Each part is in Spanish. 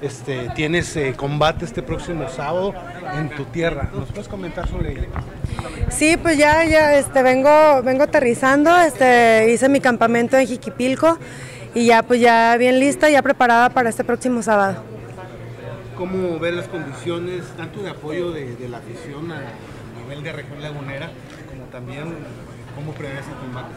este, tienes eh, combate este próximo sábado en tu tierra. ¿Nos puedes comentar sobre ello? Sí, pues ya, ya este, vengo, vengo aterrizando, este, hice mi campamento en Jiquipilco y ya pues ya bien lista, ya preparada para este próximo sábado. ¿Cómo ves las condiciones tanto de apoyo de, la afición a nivel de región lagunera como también cómo prevés el combate?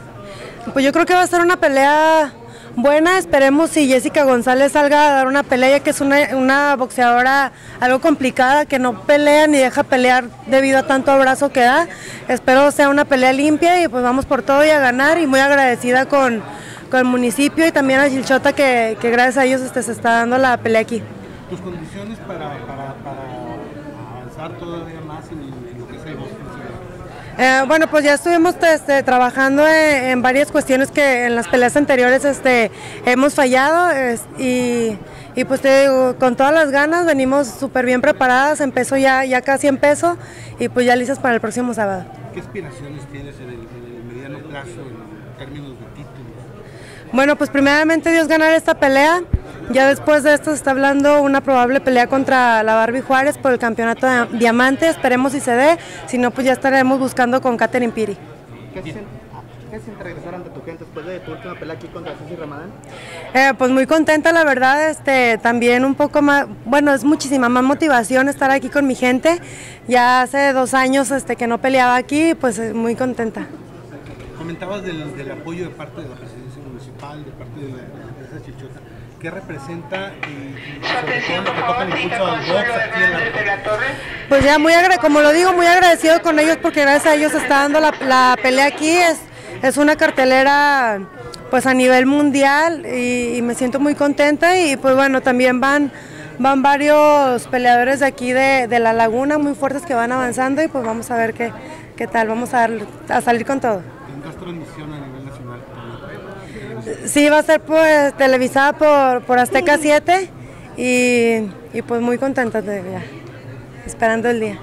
Pues yo creo que va a ser una pelea buena. Esperemos si Jessica González salga a dar una pelea, que es una, boxeadora algo complicada, que no pelea ni deja pelear debido a tanto abrazo que da. Espero sea una pelea limpia y pues vamos por todo y a ganar y muy agradecida con, el municipio y también a Gilchota que, gracias a ellos este, se está dando la pelea aquí. ¿Tus condiciones para, avanzar todavía más en, lo que es el eh, bueno, pues ya estuvimos este, trabajando en, varias cuestiones que en las peleas anteriores este, hemos fallado y, pues te digo, con todas las ganas venimos súper bien preparadas, empezó ya, ya casi empezó y pues ya listas para el próximo sábado. ¿Qué aspiraciones tienes en el, mediano plazo en términos de títulos? Bueno, pues primeramente Dios ganar esta pelea. Ya después de esto se está hablando una probable pelea contra la Barbie Juárez por el campeonato de diamante. Esperemos si se dé. Si no, pues ya estaremos buscando con Catherine Piri. ¿Qué siente, regresar ante tu gente después de tu última pelea aquí contra Ceci Ramadán? Eh, pues muy contenta, la verdad. Este, también un poco más, bueno, es muchísima más motivación estar aquí con mi gente. Ya hace dos años este, que no peleaba aquí, pues eh, muy contenta. Comentabas del, del apoyo de parte de la presidencia municipal, de parte de la empresa Chichota qué representa y, sobre todo lo que toca el impulso al box aquí en la Pues ya muy como lo digo, muy agradecido con ellos porque gracias a ellos está dando la, pelea aquí, es, es una cartelera pues a nivel mundial y, me siento muy contenta y pues bueno, también van van varios peleadores de aquí de, la laguna muy fuertes que van avanzando y pues vamos a ver qué, qué tal, vamos a, a salir con todo. ¿Tendrás transmisión a nivel nacional? Sí, va a ser pues televisada por, por Azteca 7 y, y pues muy contenta de, ya, esperando el día.